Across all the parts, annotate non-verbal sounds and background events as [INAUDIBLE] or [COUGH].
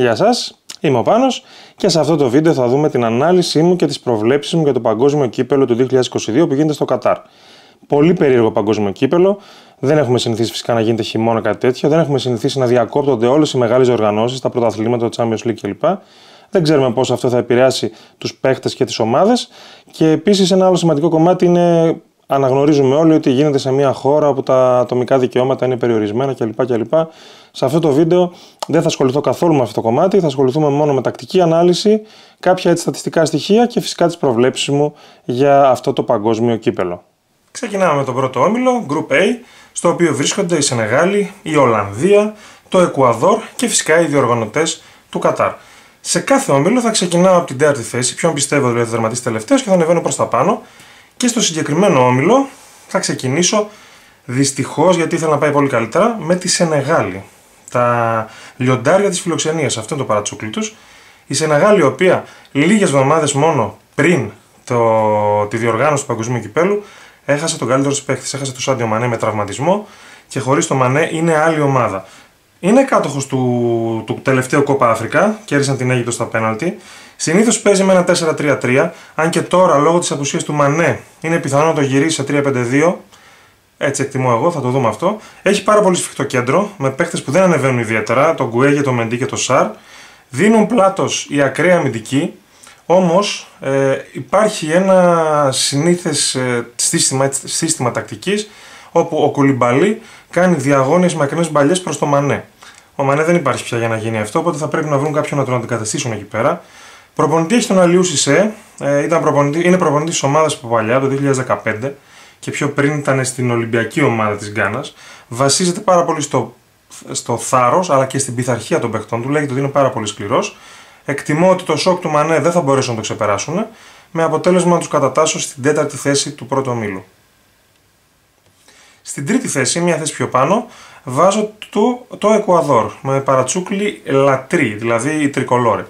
Γεια σας, είμαι ο Πάνος και σε αυτό το βίντεο θα δούμε την ανάλυση μου και τις προβλέψεις μου για το παγκόσμιο κύπελο του 2022 που γίνεται στο Κατάρ. Πολύ περίεργο παγκόσμιο κύπελο. Δεν έχουμε συνηθίσει φυσικά να γίνεται χειμώνα κάτι τέτοιο. Δεν έχουμε συνηθίσει να διακόπτονται όλες οι μεγάλες οργανώσεις, τα πρωταθλήματα, το Champions League κλπ. Δεν ξέρουμε πώς αυτό θα επηρεάσει τους παίχτες και τις ομάδες. Και επίσης ένα άλλο σημαντικό κομμάτι είναι αναγνωρίζουμε όλοι ότι γίνεται σε μια χώρα όπου τα ατομικά δικαιώματα είναι περιορισμένα κλπ. κλπ. Σε αυτό το βίντεο δεν θα ασχοληθώ καθόλου με αυτό το κομμάτι, θα ασχοληθούμε μόνο με τακτική ανάλυση, κάποια έτσι στατιστικά στοιχεία και φυσικά τις προβλέψεις μου για αυτό το παγκόσμιο κύπελο. Ξεκινάμε με τον πρώτο όμιλο, Group A, στο οποίο βρίσκονται η Σενεγάλη, η Ολλανδία, το Εκουαδόρ και φυσικά οι διοργανωτές του Κατάρ. Σε κάθε όμιλο θα ξεκινάω από την τέταρτη θέση, ποιον πιστεύω δηλαδή θα δερματίσει τελευταίος και θα ανεβαίνω προς τα πάνω. Και στο συγκεκριμένο όμιλο θα ξεκινήσω δυστυχώς γιατί ήθελα να πάει πολύ καλύτερα με τη Σενεγάλη. Τα λιοντάρια της φιλοξενίας, αυτό είναι το παρατσούκλι τους. Η Σενεγάλη, η οποία λίγες εβδομάδες μόνο πριν το, τη διοργάνωση του Παγκοσμίου Κυπέλου έχασε τον καλύτερο της παίχτη. Έχασε το Σάντιο Μανέ με τραυματισμό και χωρίς το Μανέ είναι άλλη ομάδα. Είναι κάτοχος του, του τελευταίου Κόπα Αφρικά, κέρδισαν την Αίγυπτο στα πέναλτι. Συνήθως παίζει με ένα 4-3-3, αν και τώρα λόγω της απουσίας του Μανέ είναι πιθανό να το γυρίσει σε 3-5-2. Έτσι εκτιμώ εγώ, θα το δούμε αυτό. Έχει πάρα πολύ σφιχτό κέντρο, με παίχτες που δεν ανεβαίνουν ιδιαίτερα, τον Γκουέγε, τον Μεντί και τον Σαρ. Δίνουν πλάτος η ακραία αμυντική, όμως ε, υπάρχει ένα συνήθες ε, σύστημα, σύστημα τακτικής όπου ο Κουλιμπαλί κάνει διαγώνιες μακρινές μπαλιές προς το Μανέ. Ο Μανέ δεν υπάρχει πια για να γίνει αυτό, οπότε θα πρέπει να βρουν κάποιον να τον αντικαταστήσουν εκεί πέρα. Προπονητής έχει τον Αλιού Σισε, ε, ήταν προπονητή, είναι προπονητής της ομάδας από παλιά, το 2015 και πιο πριν ήταν στην Ολυμπιακή ομάδα της Γκάνας. Βασίζεται πάρα πολύ στο, στο θάρρος αλλά και στην πειθαρχία των παιχτών του. Λέγεται ότι είναι πάρα πολύ σκληρός. Εκτιμώ ότι το σοκ του Μανέ δεν θα μπορέσουν να το ξεπεράσουν, με αποτέλεσμα να τους κατατάσσω στην τέταρτη θέση του πρώτου ομίλου. Στην τρίτη θέση, μια θέση πιο πάνω, βάζω το, το Εκουαδόρ με παρατσούκλι λατρή, δηλαδή η τρικολόρε.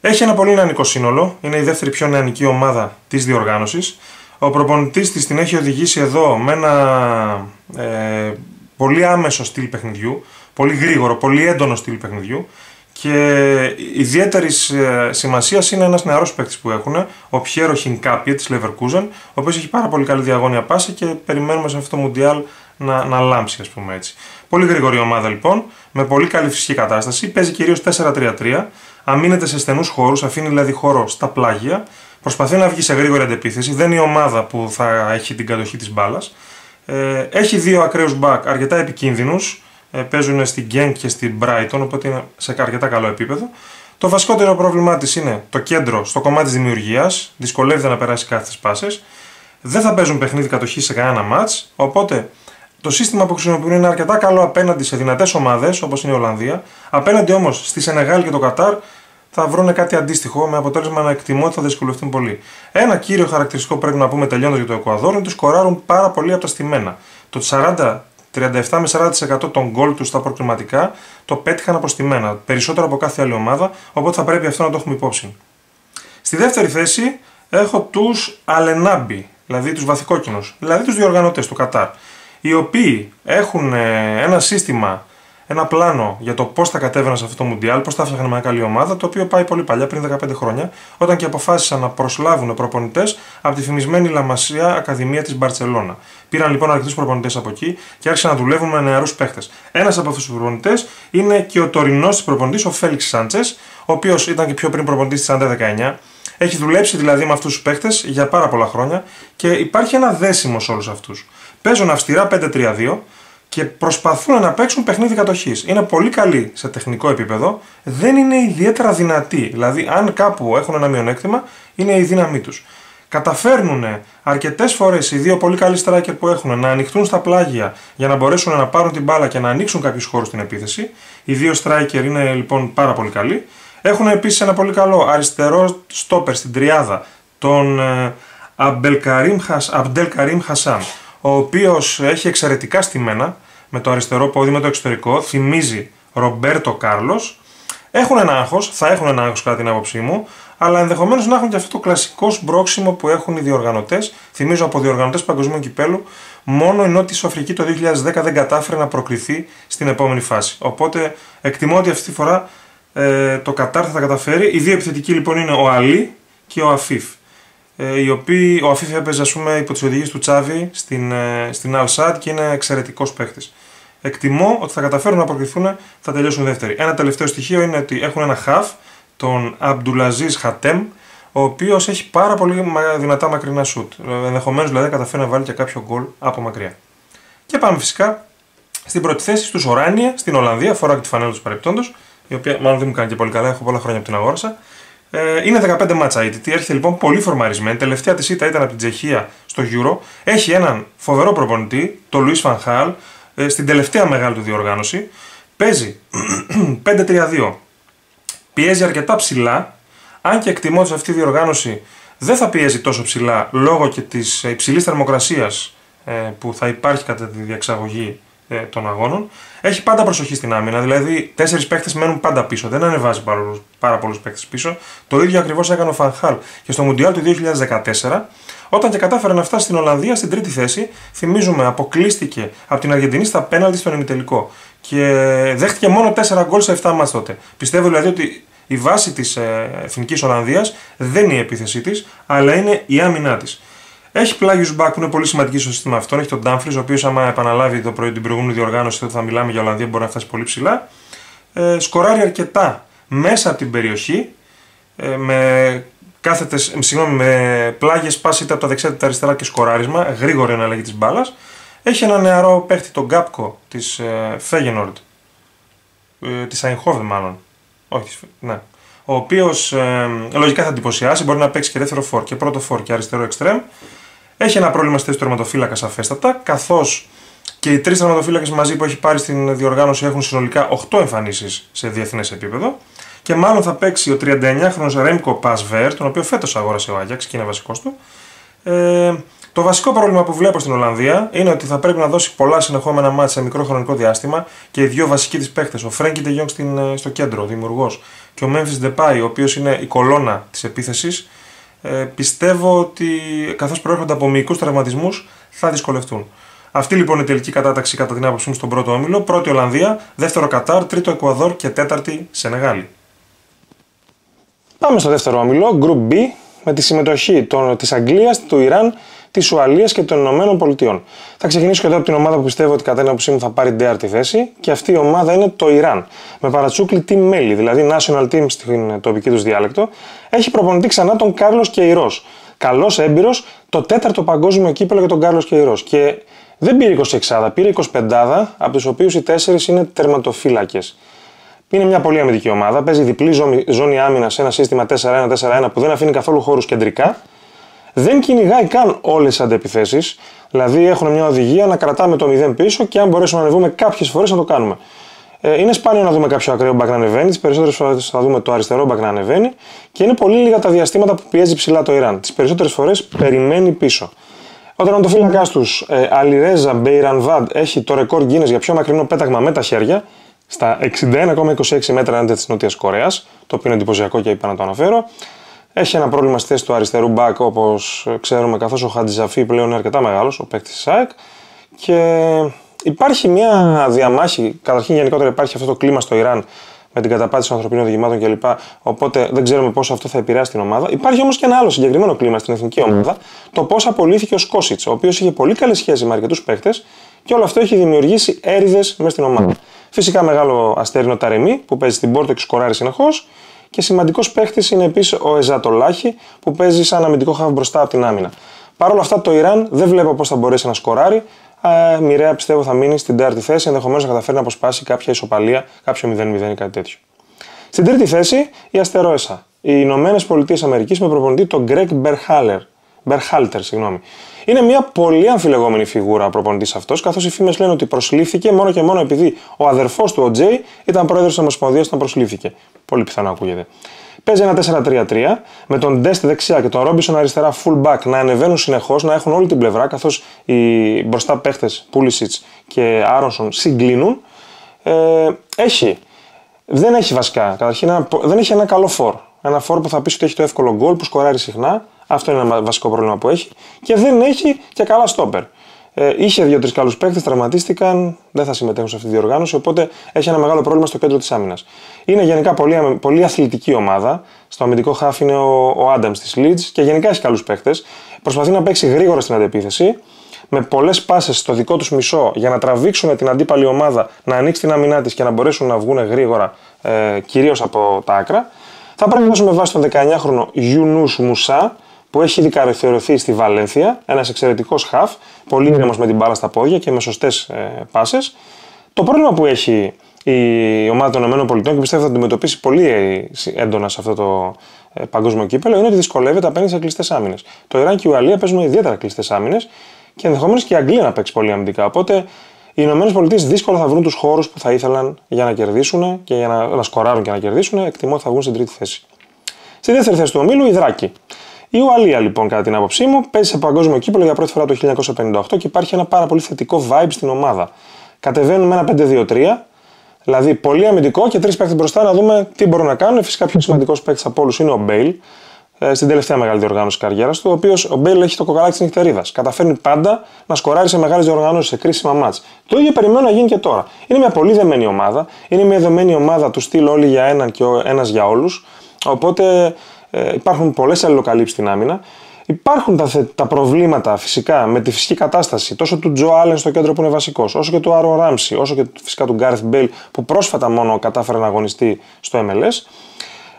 Έχει ένα πολύ νεανικό σύνολο, είναι η δεύτερη πιο νεανική ομάδα της διοργάνωσης. Ο προπονητής της την έχει οδηγήσει εδώ με ένα ε, πολύ άμεσο στυλ παιχνιδιού, πολύ γρήγορο, πολύ έντονο στυλ παιχνιδιού και ιδιαίτερης ε, σημασίας είναι ένας νεαρός παίκτης που έχουν, ο Πιέρο Χινκάπιε της Leverkusen, ο οποίος έχει πάρα πολύ καλή διαγώνια πάση και περιμένουμε σε αυτό το Μουντιάλ να, να λάμψει, ας πούμε έτσι. Πολύ γρήγορη ομάδα λοιπόν, με πολύ καλή φυσική κατάσταση. Παίζει κυρίως 4-3-3, αμήνεται σε στενούς χώρους, αφήνει δηλαδή χώρο στα πλάγια, προσπαθεί να βγει σε γρήγορη αντεπίθεση. Δεν είναι η ομάδα που θα έχει την κατοχή της μπάλας. Ε, έχει δύο ακραίους μπακ αρκετά επικίνδυνους, ε, παίζουν στην Genk και στην Brighton, οπότε είναι σε αρκετά καλό επίπεδο. Το βασικότερο πρόβλημά της είναι το κέντρο στο κομμάτι της δημιουργίας, δυσκολεύεται να περάσει κάθε πάσες. Δεν θα παίζουν παιχνίδι κατοχής σε κανένα ματ, οπότε το σύστημα που χρησιμοποιούν είναι αρκετά καλό απέναντι σε δυνατές ομάδες όπως είναι η Ολλανδία. Απέναντι όμως στη Σενεγάλη και το Κατάρ θα βρουν κάτι αντίστοιχο με αποτέλεσμα να εκτιμώ ότι θα δυσκολευτούν πολύ. Ένα κύριο χαρακτηριστικό που πρέπει να πούμε τελειώνοντας για το Εκουαδόρ είναι ότι σκοράρουν πάρα πολύ από τα στημένα. Το 40 37 με 40% των γκολ τους στα προκριματικά το πέτυχαν αποστημένα, περισσότερο από κάθε άλλη ομάδα, οπότε θα πρέπει αυτό να το έχουμε υπόψη. Στη δεύτερη θέση έχω τους Αλενάμπι, δηλαδή τους βαθικόκκινου, δηλαδή τους διοργανωτές του Κατάρ, οι οποίοι έχουν ε, ένα σύστημα ένα πλάνο για το πώς θα κατέβαιναν σε αυτό το Μουντιάλ, πώς θα έφτιαχναν μια καλή ομάδα, το οποίο πάει πολύ παλιά, πριν 15 χρόνια, όταν και αποφάσισαν να προσλάβουν προπονητές από τη φημισμένη Λαμασία Ακαδημία της Μπαρσελόνα. Πήραν λοιπόν αρκετούς προπονητές από εκεί και άρχισαν να δουλεύουν με νεαρούς παίχτες. Ένας από αυτούς τους προπονητές είναι και ο τωρινός τη προπονητής, ο Φέληξ Σάντσες, ο οποίος ήταν και πιο πριν προπονητής της Άντε 19. Έχει δουλέψει δηλαδή με αυτούς τους παίχτες για πάρα πολλά χρόνια και υπάρχει ένα δέσιμο σε όλους αυτούς. Παίζουν αυστηρά 5-3-2 και προσπαθούν να παίξουν παιχνίδι κατοχής. Είναι πολύ καλοί σε τεχνικό επίπεδο, δεν είναι ιδιαίτερα δυνατοί. Δηλαδή, αν κάπου έχουν ένα μειονέκτημα, είναι η δύναμή τους. Καταφέρνουν αρκετές φορές οι δύο πολύ καλοί striker που έχουν να ανοιχτούν στα πλάγια για να μπορέσουν να πάρουν την μπάλα και να ανοίξουν κάποιους χώρους στην επίθεση. Οι δύο striker είναι λοιπόν πάρα πολύ καλοί. Έχουν επίσης ένα πολύ καλό αριστερό στόπερ στην τριάδα, τον Αμπτελ Καρίμ Χασάν ο οποίος έχει εξαιρετικά στημένα με το αριστερό πόδι με το εξωτερικό, θυμίζει Ρομπέρτο Κάρλος. Έχουν ένα άγχος, θα έχουν ένα άγχος κατά την άποψή μου, αλλά ενδεχομένως να έχουν και αυτό το κλασικό σμπρόξιμο που έχουν οι διοργανωτές. Θυμίζω από διοργανωτές παγκοσμίου κυπέλου, μόνο η Νότια Αφρική το 2010 δεν κατάφερε να προκριθεί στην επόμενη φάση. Οπότε εκτιμώ ότι αυτή τη φορά Ε, το Κατάρ θα τα καταφέρει. Οι δύο επιθετικοί λοιπόν είναι ο Αλή και ο Αφίφ. Ε, οι οποίοι, ο Αφίφ έπαιζε ας πούμε, υπό τις οδηγίες του Τσάβη στην, ε, στην Αλσάτ και είναι εξαιρετικός παίχτη. Εκτιμώ ότι θα καταφέρουν να προκριθούν, θα τελειώσουν δεύτεροι. Ένα τελευταίο στοιχείο είναι ότι έχουν ένα χαφ, τον Αμπτουλαζή Χατέμ, ο οποίος έχει πάρα πολύ δυνατά μακρινά σουτ. Ενδεχομένως δηλαδή καταφέρει να βάλει και κάποιο γκολ από μακριά. Και πάμε φυσικά στην πρώτη θέση στους Οράνια στην Ολλανδία, φορά και τη φανέλα τους παρεπτόντο, η οποία μάλλον δεν μου κάνει και πολύ καλά, έχω πολλά χρόνια από την αγόρασα. Ε, είναι 15 μάτσα η Τι έρχεται λοιπόν πολύ φορμαρισμένη. Τελευταία της ήττα ήταν από την Τσεχία στο Euro. Έχει έναν φοβερό προπονητή, τον Λουίς Φανχάλ, ε, στην τελευταία μεγάλη του διοργάνωση. Παίζει [CLEARS THROAT] 5-3-2. Πιέζει αρκετά ψηλά, αν και εκτιμώ ότι αυτή η διοργάνωση δεν θα πιέζει τόσο ψηλά λόγω και της υψηλής θερμοκρασίας ε, που θα υπάρχει κατά τη διαξαγωγή ε, των αγώνων. Έχει πάντα προσοχή στην άμυνα, δηλαδή τέσσερις παίχτε μένουν πάντα πίσω. Δεν ανεβάζει πάρα, πάρα πολλούς παίχτε πίσω. Το ίδιο ακριβώς έκανε ο Φανχάλ και στο Μουντιάλ του 2014, όταν και κατάφερε να φτάσει στην Ολλανδία στην τρίτη θέση. Θυμίζουμε, αποκλείστηκε από την Αργεντινή στα πέναλτι στον ημιτελικό. Και δέχτηκε μόνο 4 γκολ σε 7 μάτς τότε. Πιστεύω δηλαδή ότι η βάση της ε, εθνικής Ολλανδίας δεν είναι η επίθεσή της, αλλά είναι η άμυνά της. Έχει πλάγιους μπακ που είναι πολύ σημαντική στο σύστημα αυτό. Έχει τον Ντάμφρις, ο οποίος, άμα επαναλάβει το πρωί την προηγούμενη διοργάνωση, τότε θα μιλάμε για Ολλανδία, μπορεί να φτάσει πολύ ψηλά. Ε, σκοράρει αρκετά μέσα από την περιοχή, ε, με κάθετες, συγγνώμη, με πλάγιες πάση είτε από τα δεξιά είτε τα αριστερά και σκοράρισμα, γρήγορη αναλλαγή της μπάλας. Έχει ένα νεαρό παίχτη, τον Γκάπκο της ε, Φέγενορντ, ε, της Αϊνχόβεν μάλλον. Όχι, ναι. Ο οποίος ε, λογικά θα εντυπωσιάσει, μπορεί να παίξει και δεύτερο φόρ και πρώτο φόρ και αριστερό εξτρέμ. Έχει ένα πρόβλημα στη θέση του τερματοφύλακα σαφέστατα, καθώς και οι τρεις τερματοφύλακες μαζί που έχει πάρει στην διοργάνωση έχουν συνολικά 8 εμφανίσεις σε διεθνές επίπεδο. Και μάλλον θα παίξει ο 39χρονο Ρέμκο Πασβέρ, τον οποίο φέτος αγόρασε ο Άγιαξ και είναι βασικός του. Ε, το βασικό πρόβλημα που βλέπω στην Ολλανδία είναι ότι θα πρέπει να δώσει πολλά συνεχόμενα μάτια σε μικρό χρονικό διάστημα και οι δύο βασικοί της παίχτε, ο Φρέγκι Τεγιόγκ στο κέντρο, ο δημιουργός, και ο Memphis Ντεπάι, ο οποίος είναι η κολόνα της επίθεσης, ε, πιστεύω ότι καθώς προέρχονται από μυϊκούς τραυματισμούς θα δυσκολευτούν. Αυτή λοιπόν είναι η τελική κατάταξη κατά την άποψή μου στον πρώτο όμιλο. Πρώτη Ολλανδία, δεύτερο Κατάρ, τρίτο Εκουαδόρ και τέταρτη Σενεγάλη. Πάμε στο δεύτερο όμιλο, Group B, με τη συμμετοχή της Αγγλίας, του Ιράν, της Ουαλίας και των Ηνωμένων Πολιτειών. Θα ξεκινήσω και εδώ από την ομάδα που πιστεύω ότι κατά την άποψή μου θα πάρει την τέταρτη θέση και αυτή η ομάδα είναι το Ιράν. Με παρατσούκλι team μέλη, δηλαδή national team στην τοπική τους διάλεκτο. Έχει προπονητή ξανά τον Κάρλος Κεϊρός. Καλός έμπειρος, το τέταρτο παγκόσμιο κύπελο για τον Κάρλος Κεϊρός. Και δεν πήρε 26, πήρε 25, από τους οποίους οι 4 είναι τερματοφύλακες. Είναι μια πολύ αμυντική ομάδα. Παίζει διπλή ζώνη άμυνας σε ένα σύστημα 4-1-4-1 που δεν αφήνει καθόλου χώρους κεντρικά δεν κυνηγάει καν όλες τις αντεπιθέσεις. Δηλαδή έχουν μια οδηγία να κρατάμε το 0 πίσω και αν μπορέσουμε να ανεβούμε κάποιες φορές να το κάνουμε. Ε, είναι σπάνιο να δούμε κάποιο ακραίο μπακ να ανεβαίνει. Τις περισσότερες φορές θα δούμε το αριστερό μπακ να ανεβαίνει και είναι πολύ λίγα τα διαστήματα που πιέζει ψηλά το Ιράν. Τις περισσότερες φορές περιμένει πίσω. Ο τερματοφύλακάς τους ε, Αλιρέζα Μπέιρανβάντ έχει το ρεκόρ Guinness για πιο μακρινό πέταγμα με τα χέρια, στα 61,26 μέτρα έναντι της Νότιας Κορέας, το οποίο είναι εντυπωσιακό και είπα να το αναφέρω. Έχει ένα πρόβλημα στη θέση του αριστερού μπακ, όπως ξέρουμε, καθώς ο Χατζησαφή πλέον είναι αρκετά μεγάλος, ο παίκτης της ΑΕΚ. Και υπάρχει μια διαμάχη, καταρχήν γενικότερα υπάρχει αυτό το κλίμα στο Ιράν με την καταπάτηση των ανθρωπίνων δικαιωμάτων κλπ. Οπότε δεν ξέρουμε πόσο αυτό θα επηρεάσει την ομάδα. Υπάρχει όμως και ένα άλλο συγκεκριμένο κλίμα στην εθνική ομάδα, το πώς απολύθηκε ο Σκόσιτς, ο οποίος είχε πολύ καλή σχέση με αρκετούς παίκτες και όλο αυτό έχει δημιουργήσει έρηδες μέσα στην ομάδα. Φυσικά μεγάλο αστέρινο Ταρεμί που παίζει στην πόρτα και σκοράρει συνεχώς και σημαντικός παίχτης είναι επίσης ο Εζατολάχη που παίζει σαν αμυντικό χαβ μπροστά από την άμυνα. Παρ' όλα αυτά το Ιράν δεν βλέπω πώς θα μπορέσει να σκοράρει. Ε, μοιραία πιστεύω θα μείνει στην τέταρτη θέση, ενδεχομένως να καταφέρει να αποσπάσει κάποια ισοπαλία, κάποιο 0-0 ή κάτι τέτοιο. Στην τρίτη θέση η Αστερόεσα. Οι Ηνωμένες Πολιτείες Αμερικής με προπονητή τον Γκρέκ Μπερχάλερ. Μπερχάλτερ, συγγνώμη. Είναι μια πολύ αμφιλεγόμενη φιγούρα ο προπονητής αυτός, καθώς οι φήμες λένε ότι προσλήφθηκε μόνο και μόνο επειδή ο αδερφός του, ο Τζέι, ήταν πρόεδρος της Ομοσπονδίας όταν προσλήφθηκε. Πολύ πιθανό ακούγεται. Παίζει ένα 4-3-3 με τον Ντέστ δεξιά και τον Ρόμπισον αριστερά full back να ανεβαίνουν συνεχώς, να έχουν όλη την πλευρά καθώς οι μπροστά παίχτες Πούλησιτ και Άρονσον συγκλίνουν. Ε, έχει. Δεν έχει βασικά. Καταρχήν δεν έχει ένα καλό φόρ. Ένα φόρ που θα πεις ότι έχει το εύκολο γκολ που σκοράρει συχνά αυτό είναι ένα βασικό πρόβλημα που έχει. Και δεν έχει και καλά στόπερ. Ε, είχε δύο-τρεις καλούς παίκτες, τραυματίστηκαν, δεν θα συμμετέχουν σε αυτή τη διοργάνωση. Οπότε έχει ένα μεγάλο πρόβλημα στο κέντρο της άμυνας. Είναι γενικά πολύ, πολύ αθλητική ομάδα. Στο αμυντικό χάφ είναι ο, ο Άνταμς της Leeds και γενικά έχει καλούς παίκτες. Προσπαθεί να παίξει γρήγορα στην αντεπίθεση με πολλές πάσες στο δικό τους μισό για να τραβήξουν την αντίπαλη ομάδα να ανοίξει την άμυνά της και να μπορέσουν να βγουν γρήγορα, ε, κυρίως από τα άκρα. Θα πρέπει να δώσουμε βάση τον 19χρονο Γιουνού Μουσά, που έχει ήδη καροθερωθεί στη Βαλένθια, ένας εξαιρετικός χαφ, πολύ ήρεμος με την μπάλα στα πόδια και με σωστές ε, πάσες. Το πρόβλημα που έχει η ομάδα των ΗΠΑ και πιστεύω θα αντιμετωπίσει πολύ ε, έντονα σε αυτό το ε, παγκόσμιο κύπελο είναι ότι δυσκολεύεται απέναντι σε κλειστές άμυνες. Το Ιράν και η Ουαλία παίζουν ιδιαίτερα κλειστές άμυνες και ενδεχομένως και η Αγγλία να παίξει πολύ αμυντικά. Οπότε οι ΗΠΑ δύσκολα θα βρουν τους χώρους που θα ήθελαν για να κερδίσουν και για να, να σκοράρουν και να κερδίσουν. Εκτιμώ ότι θα βγουν στην τρίτη θέση. Στη δεύτερη θέση του ομίλου οι Δράκοι. Η Ουαλία λοιπόν, κατά την άποψή μου, παίζει σε παγκόσμιο κύπελο για πρώτη φορά το 1958 και υπάρχει ένα πάρα πολύ θετικό vibe στην ομάδα. Κατεβαίνουν με ένα 5-2-3, δηλαδή πολύ αμυντικό και τρεις παίκτες μπροστά να δούμε τι μπορούν να κάνουν. Φυσικά, πιο σημαντικός παίκτης από όλους είναι ο Μπέιλ, ε, στην τελευταία μεγάλη διοργάνωση καριέρας του, ο οποίος ο Μπέιλ έχει το κοκαλάκι της νυχτερίδας. Καταφέρνει πάντα να σκοράρει σε μεγάλες διοργανώσεις, σε κρίσιμα μάτς. Το ίδιο περιμένω να γίνει και τώρα. Είναι μια πολύ δεμένη ομάδα. Είναι μια δεμένη ομάδα του στυλ όλοι για έναν και ένας για όλους. Οπότε ε, υπάρχουν πολλές αλληλοκαλύψεις στην άμυνα. Υπάρχουν τα, τα προβλήματα φυσικά με τη φυσική κατάσταση τόσο του Τζο Άλεν στο κέντρο που είναι βασικός, όσο και του Άρο Ράμψη, όσο και φυσικά του Γκάρθ Μπέιλ που πρόσφατα μόνο κατάφερε να αγωνιστεί στο MLS.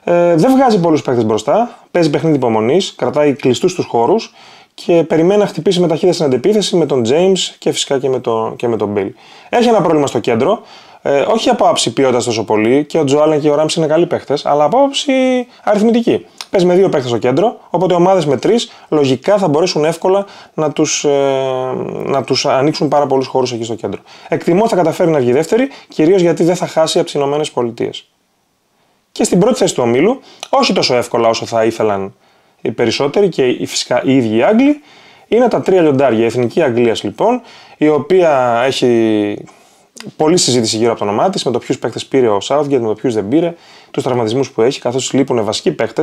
Ε, δεν βγάζει πολλούς παίκτες μπροστά, παίζει παιχνίδι υπομονής, κρατάει κλειστούς τους χώρους και περιμένει να χτυπήσει με ταχύτητα στην αντεπίθεση με τον James και φυσικά και με, το, και με τον Bill. Έχει ένα πρόβλημα στο κέντρο. Ε, όχι από άψη ποιότητας τόσο πολύ και ο Τζοάλεν και ο Ράμψη είναι καλοί παίχτες, αλλά από άψη αριθμητική. Παίζει με δύο παίχτες στο κέντρο, οπότε ομάδες με τρεις λογικά θα μπορέσουν εύκολα να τους ε, να τους ανοίξουν πάρα πολλούς χώρους εκεί στο κέντρο. Εκτιμώ θα καταφέρει να βγει δεύτερη, κυρίως γιατί δεν θα χάσει από τις ΗΠΑ. Και στην πρώτη θέση του ομίλου, όχι τόσο εύκολα όσο θα ήθελαν οι περισσότεροι και φυσικά οι ίδιοι οι Άγγλοι, είναι τα τρία λιοντάρια. Η Εθνική Αγγλίας λοιπόν, η οποία έχει πολλή συζήτηση γύρω από το όνομά της, με το ποιους παίχτε πήρε ο Southgate, με το ποιους δεν πήρε, τους τραυματισμούς που έχει, καθώς λείπουν βασικοί παίχτε.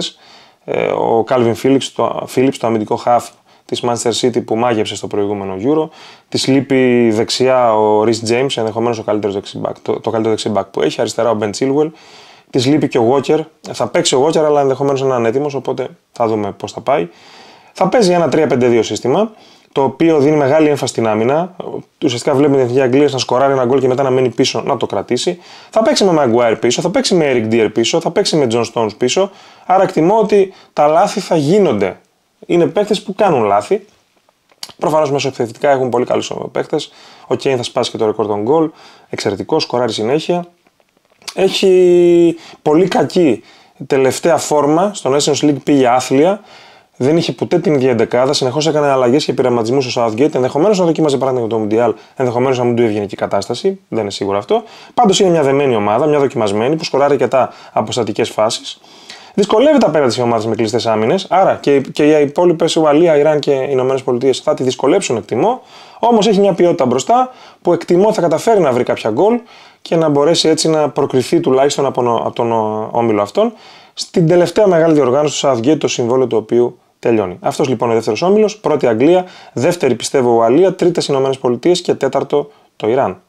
Ε, ο Calvin Phillips, το, Phillips, το αμυντικό half της Manchester City που μάγεψε στο προηγούμενο Euro. Της λείπει δεξιά ο Rhys James, ενδεχομένως το, το καλύτερο δεξιμπακ που έχει, αριστερά ο Ben Chilwell. Της λείπει και ο Walker. Θα παίξει ο Walker, αλλά ενδεχομένως να είναι έτοιμος, οπότε θα δούμε πώς θα πάει. Θα παίζει ένα 3-5-2 σύστημα, το οποίο δίνει μεγάλη έμφαση στην άμυνα. Ουσιαστικά βλέπουμε την Εθνική Αγγλία να σκοράρει ένα γκολ και μετά να μένει πίσω να το κρατήσει. Θα παίξει με Maguire πίσω, θα παίξει με Eric Dier πίσω, θα παίξει με John Stones πίσω. Άρα εκτιμώ ότι τα λάθη θα γίνονται. Είναι παίκτες που κάνουν λάθη. Προφανώς μέσω επιθετικά έχουν πολύ καλούς παίκτες. Ο Κέιν θα σπάσει και το ρεκόρ των γκολ. Εξαιρετικός, σκοράρει συνέχεια έχει πολύ κακή τελευταία φόρμα. Στον Nations League πήγε άθλια. Δεν είχε ποτέ την ίδια εντεκάδα. Συνεχώς έκανε αλλαγές και πειραματισμούς στο Southgate. Ενδεχομένως να δοκίμαζε πράγματι το Mundial. Ενδεχομένως να μην του έβγαινε και η κατάσταση. Δεν είναι σίγουρο αυτό. Πάντως είναι μια δεμένη ομάδα, μια δοκιμασμένη που σκοράρει αρκετά αποστατικές φάσεις. Δυσκολεύεται απέναντι σε ομάδες με κλειστές άμυνες. Άρα και, και οι υπόλοιπες Ουαλία, Ιράν και οι Ηνωμένες Πολιτείες θα τη δυσκολέψουν, εκτιμώ. Όμως έχει μια ποιότητα μπροστά που εκτιμώ θα καταφέρει να βρει κάποια γκολ και να μπορέσει έτσι να προκριθεί τουλάχιστον από τον όμιλο αυτόν στην τελευταία μεγάλη διοργάνωση του Southgate, το συμβόλαιο του οποίου τελειώνει. Αυτός λοιπόν ο δεύτερος όμιλος. Πρώτη Αγγλία, δεύτερη πιστεύω Ουαλία, τρίτες Ηνωμένες Πολιτείες και τέταρτο το Ιράν.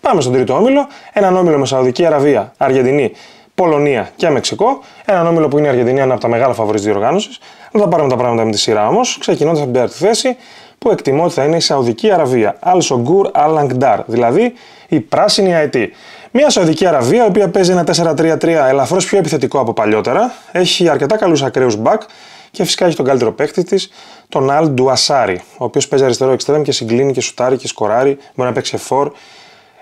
Πάμε στον τρίτο όμιλο. Έναν όμιλο με Σαουδική Αραβία, Αργεντινή, Πολωνία και Μεξικό. Έναν όμιλο που είναι η Αργεντινή, ένα από τα μεγάλα φαβορή τη διοργάνωσης. Να τα πάρουμε τα πράγματα με τη σειρά όμως, ξεκινώντας από την τέταρτη θέση, που εκτιμώ ότι θα είναι η Σαουδική Αραβία. Al Sogur Al δηλαδή η πράσινη αετή. Μια Σαουδική Αραβία, η οποία παίζει ένα 4-3-3 ελαφρώς πιο επιθετικό από παλιότερα, έχει αρκετά καλούς ακραίους μπακ και φυσικά έχει τον καλύτερο παίκτη της, τον Αλ Ντουασάρι, ο οποίος παίζει αριστερό εξτρέμ και συγκλίνει και σουτάρει και σκοράρει, μπορεί να παίξει φορ.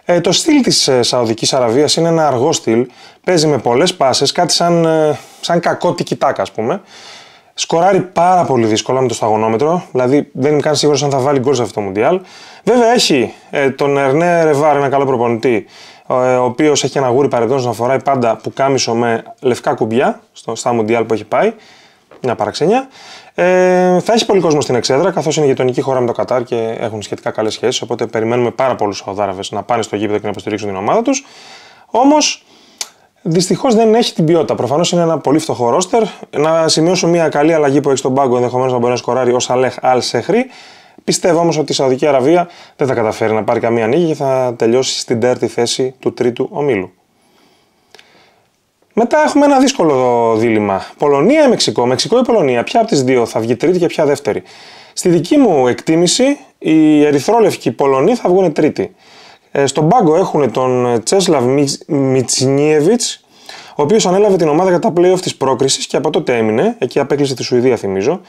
Ε, το στυλ της ε, Σαουδικής Αραβίας είναι ένα αργό στυλ. Παίζει με πολλές πάσες, κάτι σαν, ε, σαν κακό τικιτάκα, ας πούμε. Σκοράρει πάρα πολύ δύσκολα με το σταγονόμετρο, δηλαδή δεν είμαι καν σίγουρος αν θα βάλει γκολ σε αυτό το Μουντιάλ. Βέβαια έχει ε, τον Ερνέ Ρεβάρ, ένα καλό προπονητή, ε, ο οποίος έχει ένα γούρι παρεδόν να φοράει πάντα που κάμισο με λευκά κουμπιά στο, στα Μουντιάλ που έχει πάει. Μια παραξενιά. Ε, θα έχει πολύ κόσμο στην εξέδρα, καθώς είναι γειτονική χώρα με το Κατάρ και έχουν σχετικά καλές σχέσεις. Οπότε περιμένουμε πάρα πολλούς Σαουδάραβες να πάνε στο γήπεδο και να υποστηρίξουν την ομάδα τους. Όμως Δυστυχώς δεν έχει την ποιότητα. Προφανώς είναι ένα πολύ φτωχό ρόστερ. Να σημειώσω μια καλή αλλαγή που έχει στον πάγκο, ενδεχομένως να μπορεί να σκοράρει ω Αλέχ Αλ Σεχρή. Πιστεύω όμως ότι η Σαουδική Αραβία δεν θα καταφέρει να πάρει καμία νίκη και θα τελειώσει στην τέταρτη θέση του τρίτου ομίλου. Μετά έχουμε ένα δύσκολο δίλημα. Πολωνία ή Μεξικό; Μεξικό ή Πολωνία; Ποια από τις δύο θα βγει τρίτη και ποια δεύτερη; Στη δική μου εκτίμηση, οι ερυθρόλευκοι Πολωνοί θα βγουν τρίτη. Ε, στον πάγκο έχουν τον Τσέσλαβ Μιτσινίεβιτ, ο οποίος ανέλαβε την ομάδα για τα playoff της πρόκρισης και από τότε έμεινε. Εκεί απέκλεισε τη Σουηδία, θυμίζω.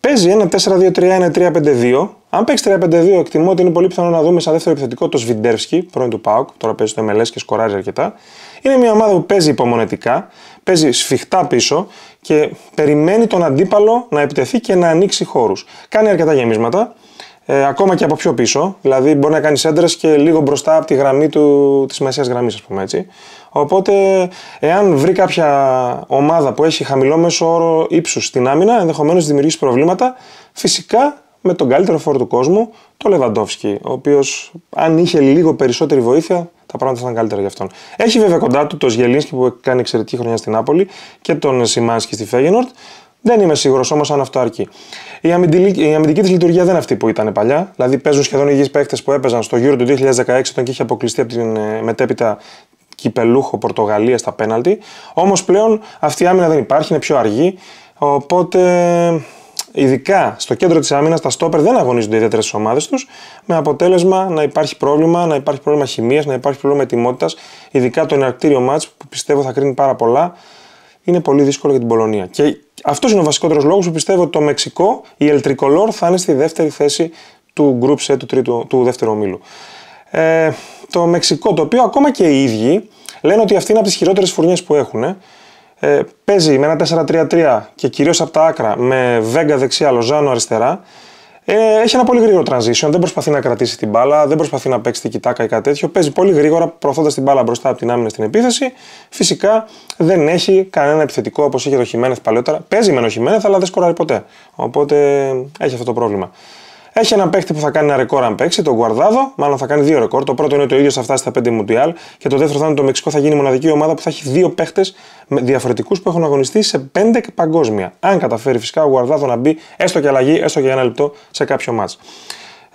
Παίζει ένα 4-2-3, ένα 3-5-2. Αν παίξει 3-5-2, εκτιμώ ότι είναι πολύ πιθανό να δούμε σαν δεύτερο επιθετικό το Σβιντέρσκι, πρώην του Πάουκ, τώρα παίζει στο MLS και σκοράζει αρκετά. Είναι μια ομάδα που παίζει υπομονετικά, παίζει σφιχτά πίσω και περιμένει τον αντίπαλο να επιτεθεί και να ανοίξει χώρους. Κάνει αρκετά γεμίσματα, ε, ακόμα και από πιο πίσω, δηλαδή μπορεί να κάνει έντρε και λίγο μπροστά από τη γραμμή του, της μεσαίας γραμμής, ας πούμε έτσι. Οπότε, εάν βρει κάποια ομάδα που έχει χαμηλό μέσο όρο ύψους στην άμυνα, ενδεχομένως δημιουργήσει προβλήματα, φυσικά με τον καλύτερο φόρο του κόσμου, το Λεβαντόφσκι, ο οποίος αν είχε λίγο περισσότερη βοήθεια, τα πράγματα θα ήταν καλύτερα για αυτόν. Έχει βέβαια κοντά του τον Σγελίνσκι που κάνει εξαιρετική χρονιά στην Νάπολη και τον Σιμάνσκι στη Φέγενορτ. Δεν είμαι σίγουρος όμως αν αυτό αρκεί. Η αμυντική, η αμυντική της λειτουργία δεν είναι αυτή που ήταν παλιά. Δηλαδή παίζουν σχεδόν υγιεί παίχτε που έπαιζαν στο γύρο του 2016 όταν και είχε αποκλειστεί από την ε, μετέπειτα κυπελούχο Πορτογαλία στα πέναλτι. Όμως πλέον αυτή η άμυνα δεν υπάρχει, είναι πιο αργή. Οπότε ειδικά στο κέντρο της άμυνας, τα στόπερ δεν αγωνίζονται ιδιαίτερε στις ομάδες τους, με αποτέλεσμα να υπάρχει πρόβλημα, να υπάρχει πρόβλημα χημίας, να υπάρχει πρόβλημα ετοιμότητας, ειδικά το εναρκτήριο μάτς που πιστεύω θα κρίνει πάρα πολλά. Είναι πολύ δύσκολο για την Πολωνία. Και αυτός είναι ο βασικότερος λόγος που πιστεύω ότι το Μεξικό, η Ελτρικολόρ, θα είναι στη δεύτερη θέση του group set του, τρίτου, του δεύτερου ομίλου. Ε, το Μεξικό, το οποίο ακόμα και οι ίδιοι λένε ότι αυτή είναι από τις χειρότερες φουρνιές που έχουν. Ε, παίζει με ένα 4-3-3 και κυρίως από τα άκρα με Βέγκα δεξιά, Λοζάνο αριστερά. Ε, έχει ένα πολύ γρήγορο transition, δεν προσπαθεί να κρατήσει την μπάλα, δεν προσπαθεί να παίξει την κοιτάκα ή κάτι τέτοιο. Παίζει πολύ γρήγορα, προωθώντας την μπάλα μπροστά από την άμυνα στην επίθεση. Φυσικά δεν έχει κανένα επιθετικό όπως είχε το Χιμένεθ παλαιότερα. Παίζει με το Χιμένεθ, αλλά δεν σκοράρει ποτέ. Οπότε έχει αυτό το πρόβλημα. Έχει ένα παίχτη που θα κάνει ένα ρεκόρ αν παίξει, τον Guardado. Μάλλον θα κάνει δύο ρεκόρ. Το πρώτο είναι το ίδιο θα φτάσει στα 5 Μουντιάλ. Και το δεύτερο θα είναι το Μεξικό θα γίνει η μοναδική ομάδα που θα έχει δύο παίχτες διαφορετικούς που έχουν αγωνιστεί σε 5 παγκόσμια. Αν καταφέρει φυσικά ο Guardado να μπει έστω και αλλαγή, έστω και ένα λεπτό σε κάποιο μάτς.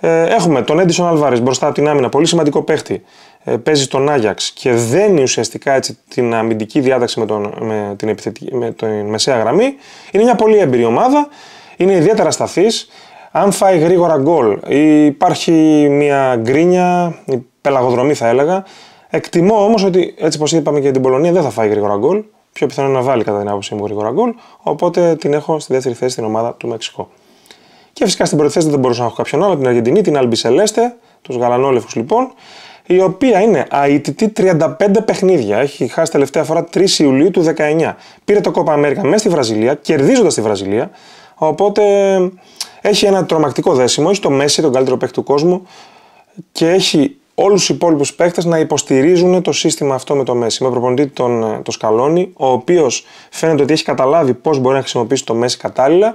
Ε, έχουμε τον Έντισον Αλβάρη μπροστά από την άμυνα, πολύ σημαντικό παίχτη. Ε, παίζει στον Άγιαξ και δένει ουσιαστικά έτσι, την αμυντική διάταξη με, τον, με, την, επιθετική, με την μεσαία γραμμή. Είναι μια πολύ έμπειρη ομάδα. Είναι ιδιαίτερα σταθής αν φάει γρήγορα γκολ ή υπάρχει μια γκρίνια, η πελαγοδρομή θα έλεγα, εκτιμώ όμως ότι έτσι όπως είπαμε και για την Πολωνία δεν θα φάει γρήγορα γκολ. Πιο πιθανό να βάλει κατά την άποψή μου γρήγορα γκολ. Οπότε την έχω στη δεύτερη θέση στην ομάδα του Μεξικό. Και φυσικά στην πρώτη θέση δεν μπορούσα να έχω κάποιον άλλο, την Αργεντινή, την Αλμπι Σελέστε, τους Γαλανόλευκους λοιπόν, η οποία είναι αίτητη 35 παιχνίδια. Έχει χάσει τελευταία φορά 3 Ιουλίου του 19. Πήρε το Κόπα Αμέρικα μέσα στη Βραζιλία, κερδίζοντας τη Βραζιλία. Οπότε έχει ένα τρομακτικό δέσιμο, έχει το Μέση, τον καλύτερο παίκτη του κόσμου και έχει όλους τους υπόλοιπους παίκτες να υποστηρίζουν το σύστημα αυτό με το Μέση. Με προπονητή τον, ε, το Σκαλόνι, ο οποίος φαίνεται ότι έχει καταλάβει πώς μπορεί να χρησιμοποιήσει το Μέση κατάλληλα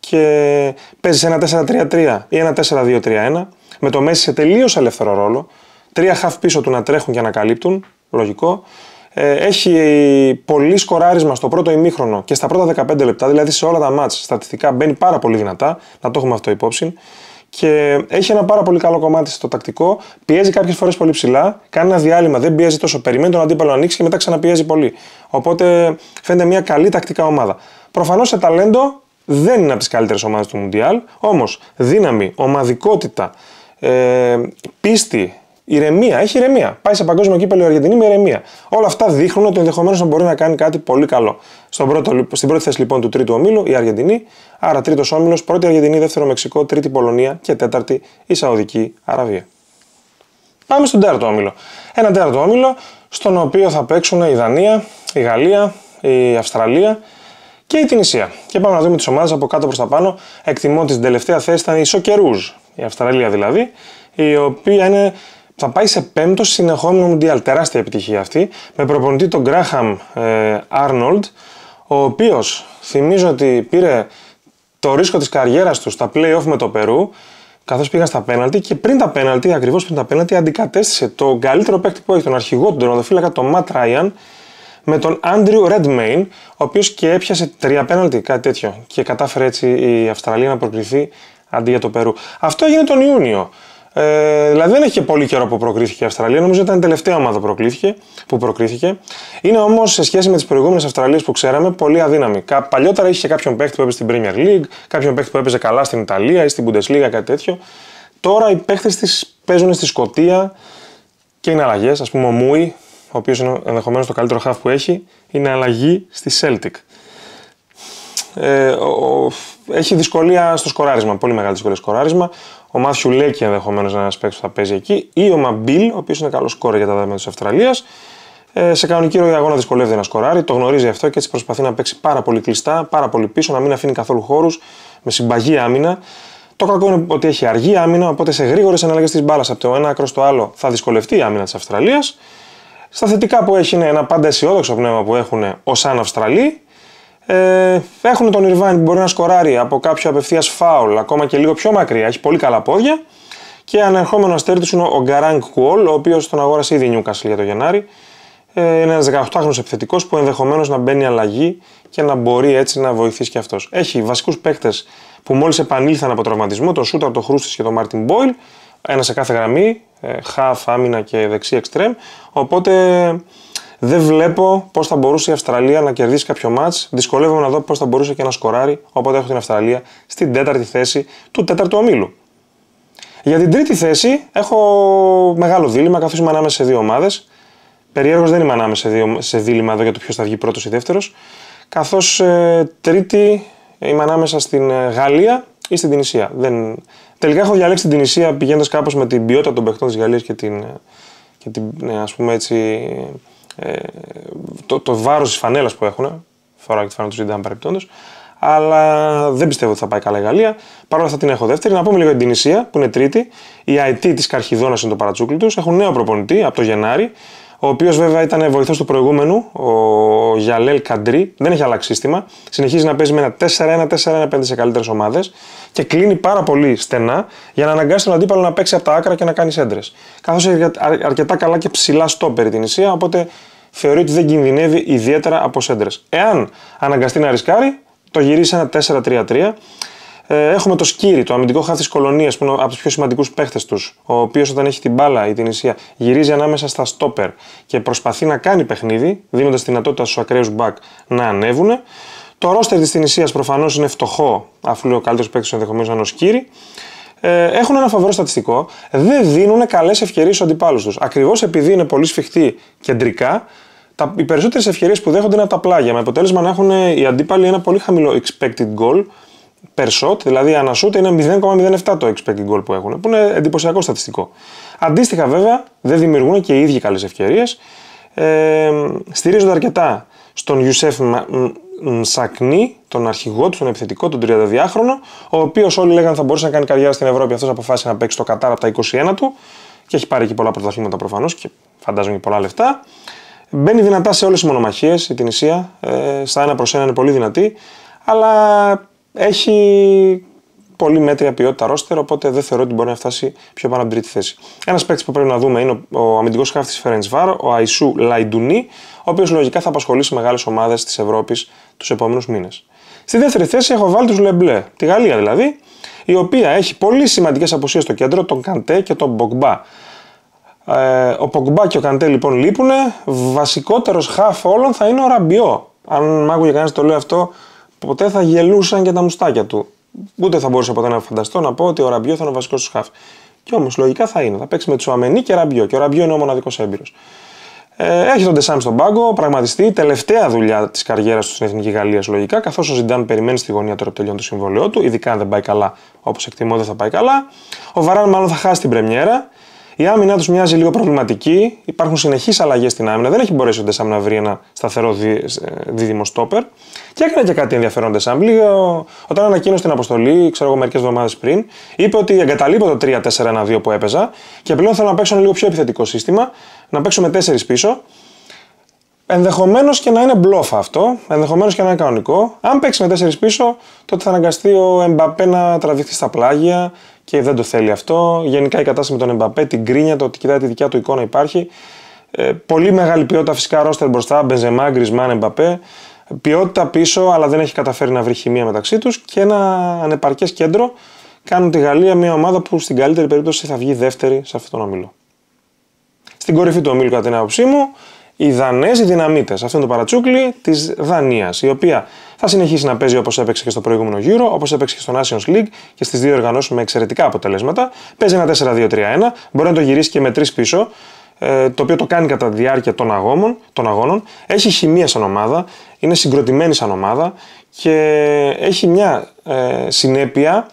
και παίζει σε ένα 4-3-3 ή ένα 4-2-3-1 με το Μέση σε τελείως ελεύθερο ρόλο. Τρία χαφ πίσω του να τρέχουν και να καλύπτουν, λογικό. Ε, έχει πολύ σκοράρισμα στο πρώτο ημίχρονο και στα πρώτα 15 λεπτά, δηλαδή σε όλα τα μάτς στατιστικά μπαίνει πάρα πολύ δυνατά, να το έχουμε αυτό υπόψη. Και έχει ένα πάρα πολύ καλό κομμάτι στο τακτικό. Πιέζει κάποιες φορές πολύ ψηλά, κάνει ένα διάλειμμα, δεν πιέζει τόσο. Περιμένει τον αντίπαλο να ανοίξει και μετά ξαναπιέζει πολύ. Οπότε φαίνεται μια καλή τακτικά ομάδα. Προφανώς σε ταλέντο δεν είναι από τις καλύτερες ομάδες του Μουντιάλ, όμως δύναμη, ομαδικότητα, ε, πίστη, Ηρεμία, έχει ηρεμία. Πάει σε παγκόσμιο κύπελο η Αργεντινή με ηρεμία. Όλα αυτά δείχνουν ότι ενδεχομένως να μπορεί να κάνει κάτι πολύ καλό. Στον πρώτο, στην πρώτη θέση λοιπόν του τρίτου ομίλου η Αργεντινή, άρα τρίτος όμιλος, πρώτη Αργεντινή, δεύτερο Μεξικό, τρίτη Πολωνία και τέταρτη η Σαουδική Αραβία. Πάμε στον τέταρτο όμιλο. Ένα τέταρτο όμιλο στον οποίο θα παίξουν η Δανία, η Γαλλία, η Αυστραλία και η Τινησία. Και πάμε να δούμε τις ομάδες από κάτω προς τα πάνω. Εκτιμώ ότι στην τελευταία θέση ήταν η Σοκερούζ, η Αυστραλία δηλαδή, η οποία είναι θα πάει σε πέμπτο συνεχόμενο Μουντιάλ. Τεράστια επιτυχία αυτή. Με προπονητή τον Γκράχαμ Άρνολντ, ο οποίος θυμίζω ότι πήρε το ρίσκο της καριέρας του στα playoff με το Περού, καθώς πήγαν στα πέναλτι και πριν τα πέναλτι, ακριβώς πριν τα πέναλτι, αντικατέστησε το καλύτερο παίκτη που έχει, τον αρχηγό του, τον οδοφύλακα, τον Ματ Ράιαν, με τον Άντριου Ρέντμεϊν, ο οποίος και έπιασε τρία πέναλτι, κάτι τέτοιο. Και κατάφερε έτσι η Αυστραλία να προκριθεί αντί για το Περού. Αυτό έγινε τον Ιούνιο. Ε, δηλαδή δεν έχει και πολύ καιρό που προκρίθηκε η Αυστραλία. Νομίζω ήταν η τελευταία ομάδα που προκρίθηκε. Που προκρίθηκε. Είναι όμως σε σχέση με τις προηγούμενες Αυστραλίες που ξέραμε πολύ αδύναμη. Παλιότερα είχε και κάποιον παίχτη που έπαιζε στην Premier League, κάποιον παίχτη που έπαιζε καλά στην Ιταλία ή στην Bundesliga, κάτι τέτοιο. Τώρα οι παίχτε της παίζουν στη Σκωτία και είναι αλλαγές. Α πούμε ο Μούι, ο οποίος είναι ενδεχομένως το καλύτερο half που έχει, είναι αλλαγή στη Celtic. Ε, ο, έχει δυσκολία στο σκοράρισμα, πολύ μεγάλη δυσκολία στο σκοράρισμα. Ο Μάθιου Λέκη ενδεχομένως να είναι ένας παίκτης που θα παίζει εκεί, ή ο Μαμπίλ, ο οποίος είναι καλός σκόρε για τα δεδομένα της Αυστραλίας. Ε, σε κανονική ροή αγώνα δυσκολεύεται να σκοράρει, το γνωρίζει αυτό και έτσι προσπαθεί να παίξει πάρα πολύ κλειστά, πάρα πολύ πίσω, να μην αφήνει καθόλου χώρους, με συμπαγή άμυνα. Το κακό είναι ότι έχει αργή άμυνα, οπότε σε γρήγορες αναλλαγέ της μπάλας από το ένα άκρο στο άλλο θα δυσκολευτεί η άμυνα της Αυστραλίας. Στα θετικά που έχει είναι ένα πάντα αισιόδοξο πνεύμα που έχουν ως αν Αυστραλοί. Ε, έχουν τον Ιρβάιν που μπορεί να σκοράρει από κάποιο απευθείας φάουλ, ακόμα και λίγο πιο μακριά. Έχει πολύ καλά πόδια. Και ανερχόμενο αστέρι τους είναι ο Γκαράνγκ Κουόλ, ο οποίος τον αγόρασε ήδη Νιούκασλ για το Γενάρη. Ε, είναι ένας 18χρονο επιθετικός που ενδεχομένως να μπαίνει αλλαγή και να μπορεί έτσι να βοηθήσει και αυτός. Έχει βασικούς παίκτες που μόλις επανήλθαν από τραυματισμό, τον Σούταρ, τον Χρούστιτς και τον Μάρτιν Μπόιλ. Ένα σε κάθε γραμμή, χαφ, άμυνα και δεξί εξτρέμ. Οπότε δεν βλέπω πώς θα μπορούσε η Αυστραλία να κερδίσει κάποιο μάτς. Δυσκολεύομαι να δω πώς θα μπορούσε και να σκοράρει. Οπότε έχω την Αυστραλία στην τέταρτη θέση του τέταρτου ομίλου. Για την τρίτη θέση έχω μεγάλο δίλημα καθώς είμαι ανάμεσα σε δύο ομάδες. Περιέργως δεν είμαι ανάμεσα σε, δύο, σε δίλημα εδώ για το ποιος θα βγει πρώτος ή δεύτερος. Καθώς ε, τρίτη είμαι ανάμεσα στην ε, Γαλλία ή στην Τινησία. Δεν... Τελικά έχω διαλέξει την Τινησία πηγαίνοντας κάπως με την ποιότητα των παιχτών της Γαλλίας και την, ε, και την ναι, ας πούμε έτσι, ε, το, το βάρος της φανέλας που έχουν. Φοράω και τη φανέλα του Ζιντάν παρεπτόντω. Αλλά δεν πιστεύω ότι θα πάει καλά η Γαλλία. Παρ' όλα αυτά την έχω δεύτερη. Να πούμε λίγο για την Τινησία που είναι τρίτη. Η IT της Καρχιδόνας είναι το παρατσούκλι τους. Έχουν νέο προπονητή από το Γενάρη ο οποίος βέβαια ήταν βοηθός του προηγούμενου, ο Γιαλέλ Καντρί. Δεν έχει αλλάξει σύστημα. Συνεχίζει να παίζει με ένα 4-1-4-1-5 σε καλύτερες ομάδες και κλείνει πάρα πολύ στενά για να αναγκάσει τον αντίπαλο να παίξει από τα άκρα και να κάνει έντρε. Καθώς έχει αρκετά καλά και ψηλά στο περί την Ισία, οπότε θεωρεί ότι δεν κινδυνεύει ιδιαίτερα από σέντρες. Εάν αναγκαστεί να ρισκάρει, το γυρίσει ένα 4-3-3 ε, έχουμε το Σκύρι, το αμυντικό χάφ της κολονίας, που είναι από τους πιο σημαντικούς παίχτες τους, ο οποίος όταν έχει την μπάλα η Τινησία γυρίζει ανάμεσα στα στόπερ και προσπαθεί να κάνει παιχνίδι, δίνοντας τη δυνατότητα στους ακραίους μπακ να ανέβουν. Το ρόστερ της Τινησία προφανώς είναι φτωχό, αφού λέει ο καλύτερος παίκτης ενδεχομένως να είναι ο Σκύρι. Ε, έχουν ένα φαβορό στατιστικό. Δεν δίνουν καλές ευκαιρίες στους αντιπάλους τους. Ακριβώς επειδή είναι πολύ σφιχτοί κεντρικά, τα, οι περισσότερες ευκαιρίες που δέχονται είναι από τα πλάγια. Με αποτέλεσμα να έχουν οι αντίπαλοι ένα πολύ χαμηλό expected goal per shot, δηλαδή ανά shoot είναι 0,07 το expected goal που έχουν, που είναι εντυπωσιακό στατιστικό. Αντίστοιχα βέβαια δεν δημιουργούν και οι ίδιοι καλές ευκαιρίες. Ε, στηρίζονται αρκετά στον Ιουσέφ Σακνή, τον αρχηγό του, τον επιθετικό, τον 32χρονο, ο οποίος όλοι λέγανε θα μπορούσε να κάνει καριέρα στην Ευρώπη. Αυτός αποφάσισε να παίξει στο Κατάρ από τα 21 του και έχει πάρει εκεί πολλά πρωταθλήματα προφανώς και φαντάζομαι και πολλά λεφτά. Μπαίνει δυνατά σε όλες τις μονομαχίες η Τινησία. Ε, στα ένα προς ένα είναι πολύ δυνατή. Αλλά έχει πολύ μέτρια ποιότητα ρόστερ, οπότε δεν θεωρώ ότι μπορεί να φτάσει πιο πάνω από την τρίτη θέση. Ένας παίκτης που πρέπει να δούμε είναι ο, αμυντικός χάφτης Φερεντ Βάρ, ο Αϊσού Λαϊντουνί, ο οποίος λογικά θα απασχολήσει μεγάλες ομάδες της Ευρώπης τους επόμενους μήνες. Στη δεύτερη θέση έχω βάλει τους Λεμπλέ, τη Γαλλία δηλαδή, η οποία έχει πολύ σημαντικές απουσίες στο κέντρο, τον Καντέ και τον Πογκμπά. Ε, ο Πογκμπά και ο Καντέ λοιπόν λείπουν. Βασικότερος χάφ όλων θα είναι ο Ραμπιό. Αν μ' άκουγε κανείς το λέω αυτό, ποτέ θα γελούσαν και τα μουστάκια του. Ούτε θα μπορούσα ποτέ να φανταστώ να πω ότι ο Ραμπιό θα είναι ο βασικός τους χάφ. Και όμως λογικά θα είναι. Θα παίξει με Τσουαμενί και Ραμπιό. Και ο Ραμπιό είναι ο μοναδικός έμπειρος. Ε, έχει τον Ντεσάμ στον πάγκο, πραγματιστή, τελευταία δουλειά της καριέρας του στην Εθνική Γαλλίας λογικά, καθώς ο Ζιντάν περιμένει στη γωνία τώρα που τελειώνει το συμβόλαιό του, ειδικά αν δεν πάει καλά, όπως εκτιμώ δεν θα πάει καλά. Ο Βαράν μάλλον θα χάσει την Πρεμιέρα. Η άμυνά τους μοιάζει λίγο προβληματική. Υπάρχουν συνεχείς αλλαγές στην άμυνα. Δεν έχει μπορέσει ο Ντεσάμ να βρει ένα σταθερό δί, ε, δίδυμο στόπερ. Και έκανε και κάτι ενδιαφέρον ο Ντεσάμ. Λίγο όταν ανακοίνωσε την αποστολή, ξέρω εγώ μερικές εβδομάδες πριν, είπε ότι εγκαταλείπω το 3-4-1-2 που έπαιζα και πλέον θέλω να παίξω ένα λίγο πιο επιθετικό σύστημα, να παίξω με 4 πίσω. Ενδεχομένως και να είναι μπλόφα αυτό, ενδεχομένως και να είναι κανονικό. Αν παίξει με 4 πίσω, τότε θα αναγκαστεί ο Εμπαπέ να τραβηχθεί στα πλάγια, και δεν το θέλει αυτό. Γενικά η κατάσταση με τον Εμπαπέ, την κρίνια, το ότι κοιτάει τη δικιά του εικόνα υπάρχει. Ε, πολύ μεγάλη ποιότητα φυσικά ρόστερ μπροστά, Μπενζεμά, Γκρισμάν, Εμπαπέ. Ποιότητα πίσω, αλλά δεν έχει καταφέρει να βρει χημεία μεταξύ τους και ένα ανεπαρκές κέντρο. κάνουν τη Γαλλία μια ομάδα που στην καλύτερη περίπτωση θα βγει δεύτερη σε αυτόν τον ομίλο. Στην κορυφή του ομίλου, κατά την άποψή μου, οι Δανέζοι δυναμίτες. Αυτό είναι το παρατσούκλι της Δανίας, η οποία θα συνεχίσει να παίζει όπως έπαιξε και στο προηγούμενο γύρο, όπως έπαιξε και στο Nations League και στις δύο οργανώσεις με εξαιρετικά αποτελέσματα. Παίζει ένα 4-2-3-1, μπορεί να το γυρίσει και με τρεις πίσω, ε, το οποίο το κάνει κατά τη διάρκεια των αγώνων, των αγώνων. Έχει χημεία σαν ομάδα, είναι συγκροτημένη σαν ομάδα και έχει μια ε, συνέπεια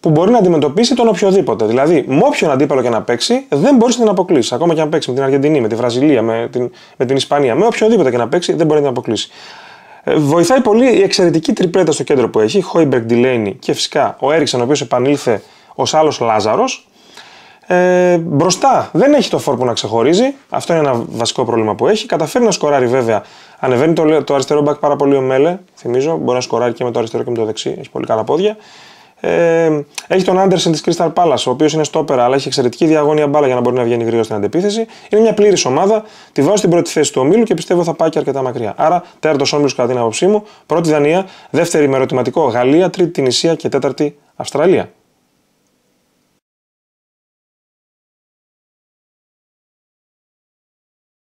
που μπορεί να αντιμετωπίσει τον οποιοδήποτε. Δηλαδή, με όποιον αντίπαλο και να παίξει, δεν μπορεί να την αποκλείσει. Ακόμα και αν παίξει με την Αργεντινή, με τη Βραζιλία, με την, με την Ισπανία, με οποιοδήποτε και να παίξει, δεν μπορεί να την αποκλείσει. Ε, βοηθάει πολύ η εξαιρετική τριπλέτα στο κέντρο που έχει, Χόιμπεργκ, Ντιλέινι και φυσικά ο Έριξαν, ο οποίος επανήλθε ως άλλος Λάζαρος. Ε, μπροστά δεν έχει το φόρ που να ξεχωρίζει. Αυτό είναι ένα βασικό πρόβλημα που έχει. Καταφέρει να σκοράρει βέβαια. Ανεβαίνει το, το αριστερό μπακ πάρα πολύ ο Μέλε. Θυμίζω. Μπορεί να σκοράρει και με το αριστερό και με το δεξί. Έχει πολύ καλά πόδια. Ε, έχει τον Άντερσεν της Crystal Palace, ο οποίος είναι στόπερα, αλλά έχει εξαιρετική διαγώνια μπάλα για να μπορεί να βγαίνει γρήγορα στην αντεπίθεση. Είναι μια πλήρης ομάδα. Τη βάζω στην πρώτη θέση του ομίλου και πιστεύω θα πάει και αρκετά μακριά. Άρα, τέταρτο όμιλος κατά την άποψή μου. Πρώτη Δανία, δεύτερη με ερωτηματικό Γαλλία, τρίτη την Ισία και τέταρτη Αυστραλία.